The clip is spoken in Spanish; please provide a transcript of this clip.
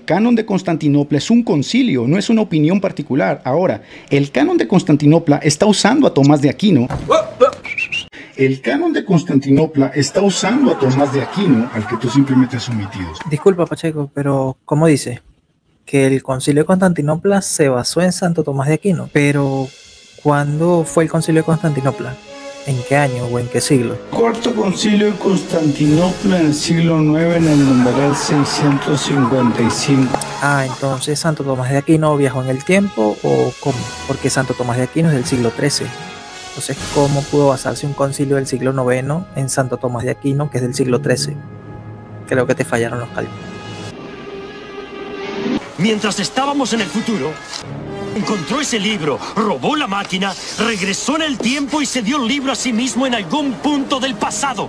el canon de Constantinopla es un concilio, no es una opinión particular. Ahora, el canon de Constantinopla está usando a Tomás de Aquino. El canon de Constantinopla está usando a Tomás de Aquino, al que tú simplemente has omitido. Disculpa, Pacheco, pero ¿cómo dice? Que el concilio de Constantinopla se basó en Santo Tomás de Aquino. Pero, ¿cuándo fue el concilio de Constantinopla? ¿En qué año o en qué siglo? Cuarto concilio de Constantinopla en el siglo IX en el numeral 655. Ah, entonces Santo Tomás de Aquino viajó en el tiempo o cómo? Porque Santo Tomás de Aquino es del siglo XIII. Entonces, ¿cómo pudo basarse un concilio del siglo IX en Santo Tomás de Aquino, que es del siglo XIII? Creo que te fallaron los cálculos. Mientras estábamos en el futuro, encontró ese libro, robó la máquina, regresó en el tiempo y se dio el libro a sí mismo en algún punto del pasado.